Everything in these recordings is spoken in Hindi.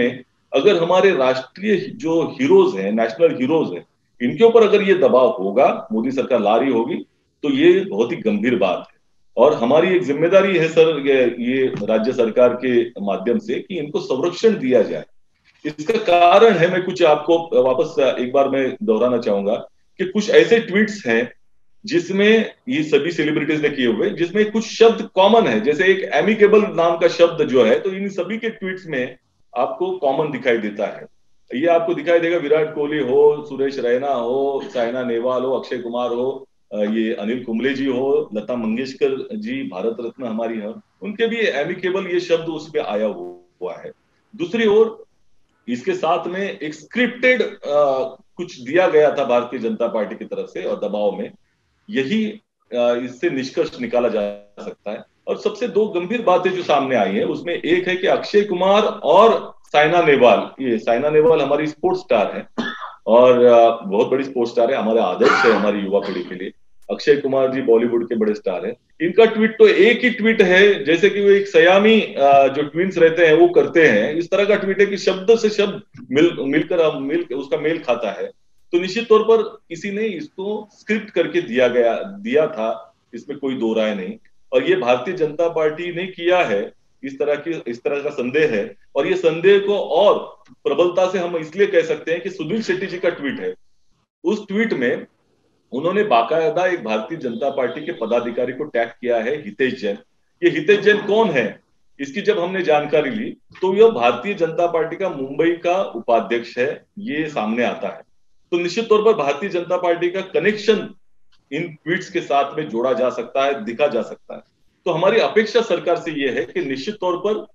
में अगर हमारे राष्ट्रीय जो हीरोज हैं नेशनल हीरोज हैं, इनके ऊपर अगर ये दबाव होगा, मोदी सरकार ला रही होगी तो ये बहुत ही गंभीर बात है। और हमारी एक ज़िम्मेदारी है सर, ये राज्य सरकार के माध्यम से कि इनको संरक्षण दिया जाए। इसका कारण है, मैं कुछ आपको वापस एक बार मैं दोहराना चाहूँगा कि कुछ ऐसे ट्वीट्स हैं जिसमें ये सभी सेलिब्रिटीज ने किए हुए, जिसमें कुछ शब्द कॉमन है। जैसे एक एमिकेबल नाम का शब्द जो है तो इन सभी के ट्वीट्स में आपको कॉमन दिखाई देता है। ये आपको दिखाई देगा, विराट कोहली हो, सुरेश रैना हो, साइना नेहवाल हो, अक्षय कुमार हो ये अनिल कुंबले जी हो, लता मंगेशकर जी, भारत रत्न हमारी हो। उनके भी एमिकेबल ये शब्द उसमें आया हुआ है। दूसरी ओर, इसके साथ में एक स्क्रिप्टेड कुछ दिया गया था भारतीय जनता पार्टी की तरफ़ से और दबाव में। यही इससे निष्कर्ष निकाला जा सकता है। और सबसे दो गंभीर बातें जो सामने आई है, उसमें एक है कि अक्षय कुमार और साइना नेहवाल, ये साइना नेहवाल हमारी स्पोर्ट्स स्टार है। और बहुत बड़ी स्पोर्ट्स स्टार है, हमारे आदर्श है हमारी युवा पीढ़ी के लिए। अक्षय कुमार जी बॉलीवुड के बड़े स्टार हैं। इनका ट्वीट तो एक ही ट्वीट है, जैसे कि वो एक सयामी जो ट्विंस रहते हैं, वो करते हैं। इस तरह का ट्वीट है कि शब्द से शब्द मिल, मिलकर, मिल, उसका मेल खाता है। तो निश्चित तौर पर किसी ने इसको स्क्रिप्ट करके दिया गया, दिया था, इसमें कोई दो राय नहीं। और ये भारतीय जनता पार्टी ने किया है, इस तरह की, इस तरह का संदेह है। और ये संदेह को और प्रबलता से हम इसलिए कह सकते हैं कि सुनील शेट्टी जी का ट्वीट है। उस ट्वीट में उन्होंने बाकायदा एक भारतीय जनता पार्टी के पदाधिकारी को टैग किया है, हितेश जैन। ये हितेश जैन कौन है? इसकी जब हमने जानकारी ली तो यह भारतीय जनता पार्टी का मुंबई का उपाध्यक्ष है। ये सामने आता है। तो निश्चित तौर पर भारतीय जनता पार्टी का कनेक्शन इन ट्वीट्स के साथ में जोड़ा जा सकता है, दिखा जा सकता है। तो हमारी अपेक्षा सरकार से यह है कि निश्चित तौर पर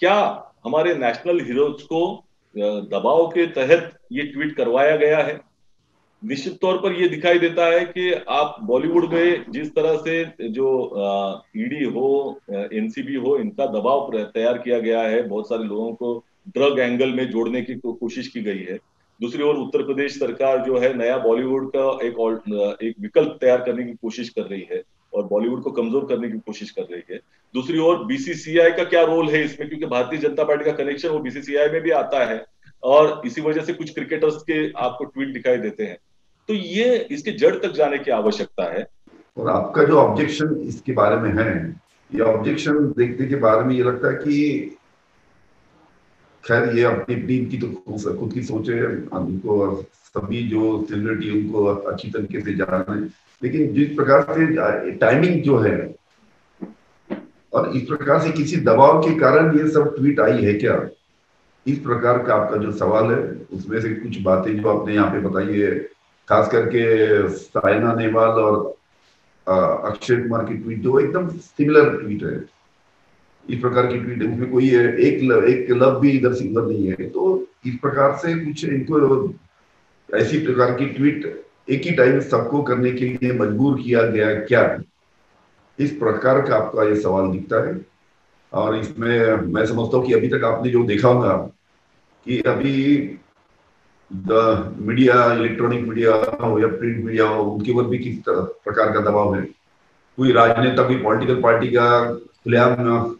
क्या हमारे नेशनल हीरोज को दबाव के तहत ये ट्वीट करवाया गया है? निश्चित तौर पर यह दिखाई देता है कि आप बॉलीवुड में जिस तरह से जो ईडी हो एनसीबी हो, इनका दबाव तैयार किया गया है, बहुत सारे लोगों को ड्रग एंगल में जोड़ने की, कोशिश की गई है। दूसरी ओर उत्तर प्रदेश सरकार जो है नया बॉलीवुड का एक एक विकल्प तैयार करने की कोशिश कर रही है और बॉलीवुड को कमज़ोर करने की कोशिश कर रही है। दूसरी ओर बीसीसीआई का क्या रोल है इसमें? क्योंकि भारतीय जनता पार्टी का कनेक्शन वो बीसीसीआई में भी आता है और इसी वजह से कुछ क्रिकेटर्स के आपको ट्वीट दिखाई देते हैं। तो ये इसके जड़ तक जाने की आवश्यकता है। और आपका जो ऑब्जेक्शन इसके बारे में है, ये ऑब्जेक्शन देखने के बारे में ये लगता है कि खैर, ये अपनी टीम की तो खुद की सोच है। उनको सभी जो सेलिब्रिटी उनको अच्छी तरीके से जाना लेकिन जिस प्रकार से टाइमिंग जो है, और इस प्रकार से किसी दबाव के कारण ये सब ट्वीट आई है क्या? इस प्रकार का आपका जो सवाल है, उसमें से कुछ बातें जो आपने यहाँ पे बताई है, खास करके साइना नेहवाल और अक्षय कुमार की ट्वीट जो एकदम सिमिलर ट्वीट है। इस प्रकार की ट्वीट उसमें कोई एक ल, एक लव भी इधर सिमिलर नहीं है। तो इस प्रकार से कुछ इनको ऐसी प्रकार की ट्वीट एक ही टाइम सबको करने के लिए मजबूर किया गया क्या? इस प्रकार का आपका ये सवाल दिखता है। और इसमें मैं समझता हूँ कि अभी तक आपने जो देखा होगा कि अभी मीडिया इलेक्ट्रॉनिक मीडिया हो या प्रिंट मीडिया हो उनके ऊपर भी किस प्रकार का दबाव है? कोई राजनेता कोई पॉलिटिकल पार्टी का खुलेआम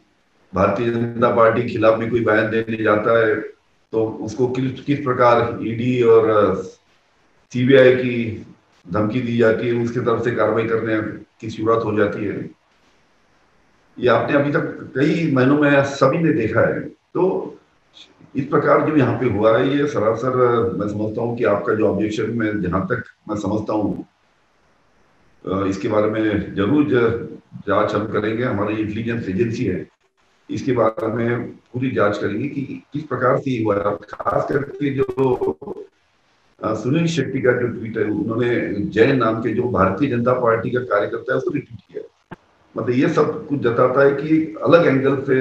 भारतीय जनता पार्टी के खिलाफ भी कोई बयान देने जाता है तो उसको किस किस प्रकार ईडी और सीबीआई की धमकी दी जाती है, उसकी तरफ़ से कार्रवाई करने की शुरुआत हो जाती है। ये आपने अभी तक कई महीनों में सभी ने देखा है। तो इस प्रकार जो यहाँ पे हुआ है, ये सरासर मैं समझता हूँ कि आपका जो ऑब्जेक्शन में जहाँ तक मैं समझता हूँ इसके बारे में ज़रूर जाँच हम करेंगे। हमारी इंटेलिजेंस एजेंसी है। इसके बारे में पूरी जाँच करेंगे कि किस प्रकार से हुआ खास करके जो सुनील शेट्टी का जो ट्वीट है, उन्होंने जैन नाम के जो भारतीय जनता पार्टी का कार्यकर्ता है, उसको रिट्वीट किया। मतलब ये सब कुछ जताता है कि अलग एंगल से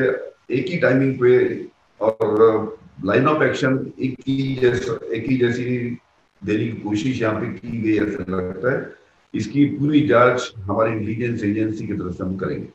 एक ही टाइमिंग पे और लाइन ऑफ़ एक्शन एक ही जैसा, एक ही जैसी देने की कोशिश यहाँ पे की गई ऐसा लगता है। इसकी पूरी जाँच हमारी इंटेलिजेंस एजेंसी की तरफ़ से हम करेंगे।